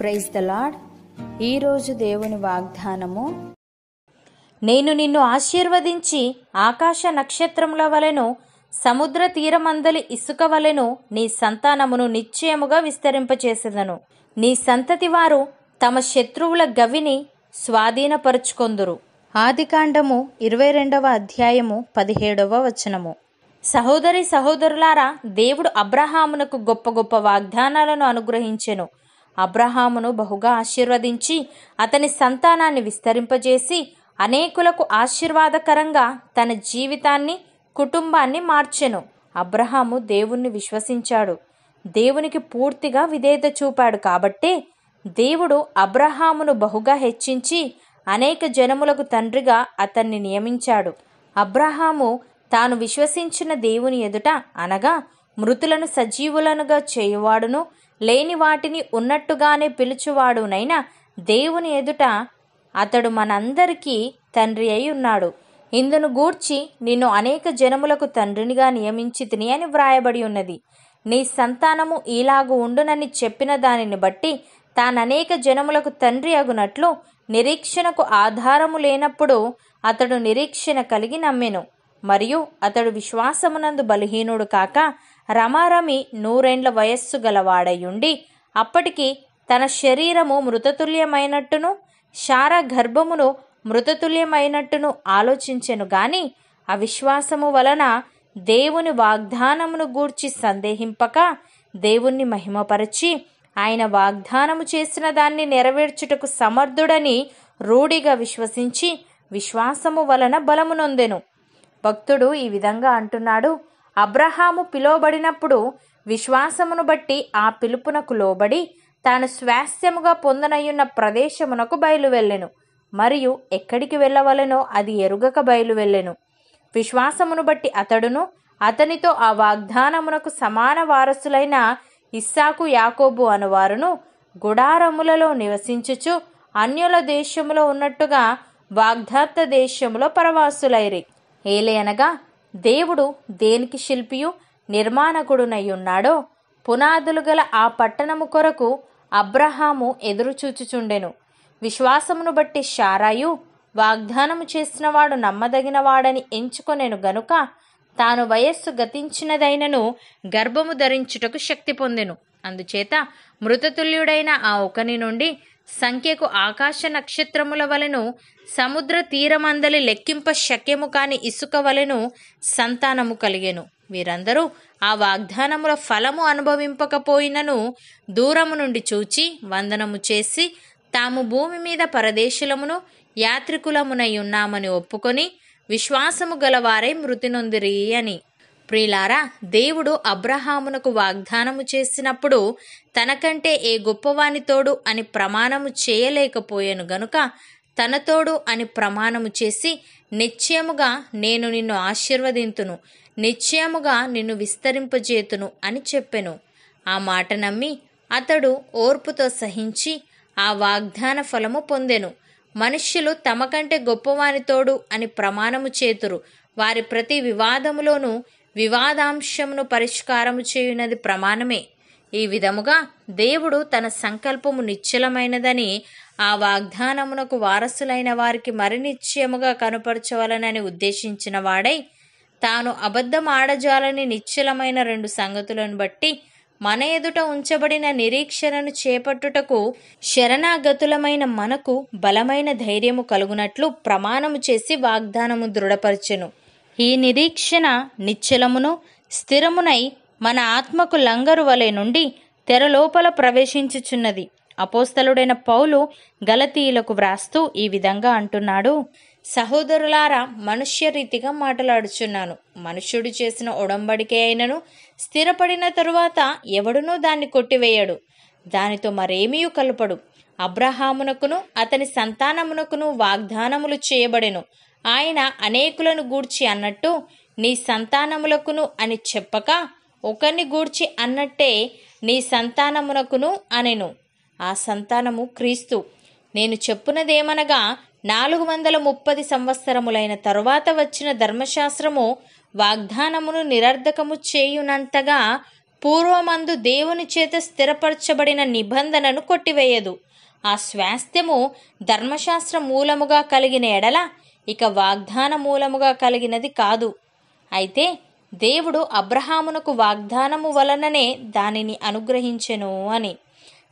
Praise the lord ఈరోజు దేవుని వాగ్దానము నేను నిన్ను ఆశీర్వదించి ఆకాశ నక్షత్రముల వలెను సముద్ర తీరమందలి ఇసుక వలెను నీ సంతానమును నిశ్చయముగా విస్తరింపచేసేదను. నీ సంతతి వారు తమ శత్రువుల గవిని స్వాధీనపరుచుకొందురు. ఆదికాండము ఇరవై రెండవ అధ్యాయము పదిహేడవ వచనము. సహోదరి సహోదరులారా దేవుడు అబ్రహామునకు గొప్ప గొప్ప వాగ్దానాలను అనుగ్రహించెను. అబ్రహామును బహుగా ఆశీర్వదించి అతని సంతానాన్ని విస్తరింపజేసి అనేకులకు ఆశీర్వాదకరంగా తన జీవితాన్ని కుటుంబాన్ని మార్చెను. అబ్రహాము దేవుణ్ణి విశ్వసించాడు. దేవునికి పూర్తిగా విధేయత చూపాడు కాబట్టే దేవుడు అబ్రహామును బహుగా హెచ్చించి అనేక జనములకు తండ్రిగా అతన్ని నియమించాడు. అబ్రహాము తాను విశ్వసించిన దేవుని ఎదుట అనగా మృతులను సజీవులనుగా చేయువాడును లేని వాటిని ఉన్నట్టుగానే పిలుచువాడునైనా దేవుని ఎదుట అతడు మనందరికీ తండ్రి అయి ఉన్నాడు. ఇందును గూర్చి నిన్ను అనేక జనములకు తండ్రినిగా నియమించి తిని అని వ్రాయబడి ఉన్నది. నీ సంతానము ఇలాగు ఉండునని చెప్పిన దానిని బట్టి తాననేక జనములకు తండ్రి అగునట్లు నిరీక్షణకు ఆధారము లేనప్పుడు అతడు నిరీక్షణ కలిగి నమ్మెను. మరియు అతడు విశ్వాసమునందు బలహీనుడు కాక రమారమి నూరేండ్ల వయస్సు గలవాడయుండి అప్పటికి తన శరీరము మృతతుల్యమైనట్టును శార గర్భమును మృతతుల్యమైనట్టును ఆలోచించెను గాని అవిశ్వాసము వలన దేవుని వాగ్దానమును గూర్చి సందేహింపక దేవుణ్ణి మహిమపరచి ఆయన వాగ్దానము చేసిన దాన్ని నెరవేర్చుటకు సమర్థుడని రూఢిగా విశ్వసించి విశ్వాసము వలన బలమునొందెను భక్తుడు ఈ విధంగా అంటున్నాడు అబ్రహాము పిలువబడినప్పుడు విశ్వాసమును బట్టి ఆ పిలుపునకు లోబడి తాను స్వాస్థ్యముగా పొందనయ్యున్న ప్రదేశమునకు బయలు వెళ్ళెను మరియు ఎక్కడికి వెళ్ళవలెనో అది ఎరుగక బయలు వెళ్ళెను విశ్వాసమును బట్టి అతడును అతనితో ఆ వాగ్దానమునకు సమాన వారసులైన ఇస్సాకు యాకోబు అనువారును గుడారములలో నివసించుచు అన్యుల దేశములో ఉన్నట్టుగా వాగ్దాత్త దేశములో పరవాసులైరి. ఏలే అనగా దేవుడు దేనికి శిల్పియు నిర్మాణకుడునై ఉన్నాడో పునాదులు గల ఆ పట్టణము కొరకు అబ్రహాము ఎదురుచూచుచుండెను. విశ్వాసమును బట్టి షారాయు వాగ్దానము చేసినవాడు నమ్మదగినవాడని ఎంచుకొనెను గనుక తాను వయస్సు గతించినదైనను గర్భము ధరించుటకు శక్తి పొందెను. అందుచేత మృతతుల్యుడైన ఆ ఒకని నుండి సంఖ్యకు ఆకాశ నక్షత్రముల వలెను సముద్ర తీరమందలి లెక్కింప శక్యము కాని ఇసుక వలెను సంతానము కలిగెను. వీరందరూ ఆ వాగ్దానముల ఫలము అనుభవింపకపోయినను దూరము నుండి చూచి వందనము చేసి తాము భూమి మీద పరదేశులమును యాత్రికులమునై ఉన్నామని ఒప్పుకొని విశ్వాసము గలవారై మృతి నొందిరి అని ప్రియులారా దేవుడు అబ్రహామునకు వాగ్దానము చేసినప్పుడు తనకంటే ఏ గొప్పవాని తోడు అని ప్రమాణము చేయలేకపోయాను గనుక తనతోడు అని ప్రమాణము చేసి నిశ్చయముగా నేను నిన్ను ఆశీర్వదింతును నిశ్చయముగా నిన్ను విస్తరింపజేతును అని చెప్పెను. ఆ మాట నమ్మి అతడు ఓర్పుతో సహించి ఆ వాగ్దాన ఫలము పొందెను. మనుష్యులు తమకంటే గొప్పవాని తోడు అని ప్రమాణము చేతురు. వారి ప్రతి వివాదములోనూ వివాదాంశమును పరిష్కారము చేయునది ప్రమాణమే. ఈ విధముగా దేవుడు తన సంకల్పము నిశ్చలమైనదని ఆ వాగ్దానమునకు వారసులైన వారికి మరి నిశ్చయముగా కనుపరచవలనని ఉద్దేశించిన వాడై తాను అబద్ధం ఆడజాలని నిశ్చలమైన రెండు సంగతులను బట్టి మన ఎదుట ఉంచబడిన నిరీక్షణను చేపట్టుటకు శరణాగతులమైన మనకు బలమైన ధైర్యము కలుగునట్లు ప్రమాణము చేసి వాగ్దానము దృఢపరచెను. ఈ నిరీక్షణ నిశ్చలమును స్థిరమునై మన ఆత్మకు లంగరు వలె నుండి తెరలోపల ప్రవేశించుచున్నది. అపోస్తలుడైన పౌలు గలతీయులకు వ్రాస్తూ ఈ విధంగా అంటున్నాడు. సహోదరులారా మనుష్య రీతిగా మాట్లాడుచున్నాను. మనుష్యుడు చేసిన ఒడంబడికే అయినను స్థిరపడిన తరువాత ఎవడునూ దాన్ని కొట్టివేయడు. దానితో మరేమీ కలపడు. అబ్రహామునకును అతని సంతానమునకును వాగ్దానములు చేయబడెను. ఆయన అనేకులను గూర్చి అన్నట్టు నీ సంతానములకును అని చెప్పక ఒకరిని గూర్చి అన్నట్టే నీ సంతానమునకును అనెను. ఆ సంతానము క్రీస్తు. నేను చెప్పునదేమనగా నాలుగు వందల ముప్పది సంవత్సరములైన తరువాత వచ్చిన ధర్మశాస్త్రము వాగ్దానమును నిరర్ధకము చేయునంతగా పూర్వమందు దేవుని చేత స్థిరపరచబడిన నిబంధనను కొట్టివేయదు. ఆ స్వాస్థ్యము ధర్మశాస్త్ర మూలముగా కలిగిన ఎడల ఇక వాగ్దాన మూలముగా కలిగినది కాదు. అయితే దేవుడు అబ్రహామునకు వాగ్దానము వలననే దానిని అనుగ్రహించెను అని.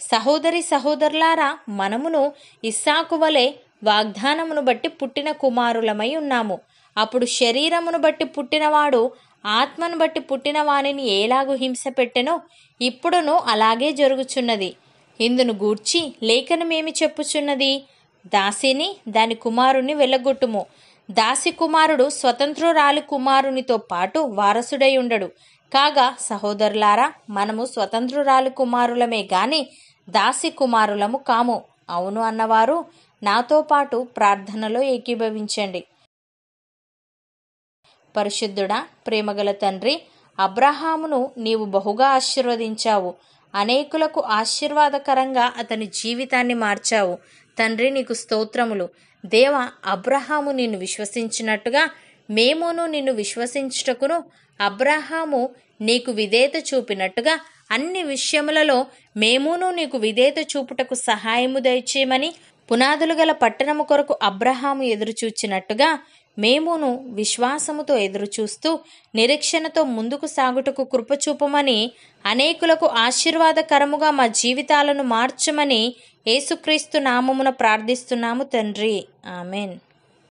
సహోదరి సహోదరులారా మనమును ఇస్సాకు వలె వాగ్దానమును బట్టి పుట్టిన కుమారులమై ఉన్నాము. అప్పుడు శరీరమును బట్టి పుట్టినవాడు ఆత్మను బట్టి పుట్టిన వానిని ఏలాగు హింస పెట్టెనో ఇప్పుడును అలాగే జరుగుచున్నది. ఇందును గూర్చి లేఖనమేమి చెప్పుచున్నది? దాసిని దాని కుమారుని వెళ్ళగొట్టుము. దాసి కుమారుడు స్వతంత్రురాలి కుమారునితో పాటు వారసుడై ఉండడు. కాగా సహోదరులారా మనము స్వతంత్రురాలి కుమారులమే గాని దాసి కుమారులము కాము. అవును అన్నవారు నాతో పాటు ప్రార్థనలో ఏకీభవించండి. పరిశుద్ధుడా ప్రేమగల తండ్రి అబ్రహామును నీవు బహుగా ఆశీర్వదించావు. అనేకులకు ఆశీర్వాదకరంగా అతని జీవితాన్ని మార్చావు. తండ్రి నీకు స్తోత్రములు. దేవ అబ్రహాము నిన్ను విశ్వసించినట్టుగా మేమును నిన్ను విశ్వసించుటకును అబ్రహాము నీకు విధేయత చూపినట్టుగా అన్ని విషయములలో మేమును నీకు విధేయత చూపుటకు సహాయము దయచేయమని పునాదులు గల పట్టణము కొరకు అబ్రహాము ఎదురుచూచినట్టుగా మేమును విశ్వాసముతో ఎదురుచూస్తూ నిరీక్షణతో ముందుకు సాగుటకు కృపచూపమని అనేకులకు ఆశీర్వాదకరముగా మా జీవితాలను మార్చమని యేసుక్రీస్తు నామమున ప్రార్థిస్తున్నాము తండ్రి. ఆమెన్.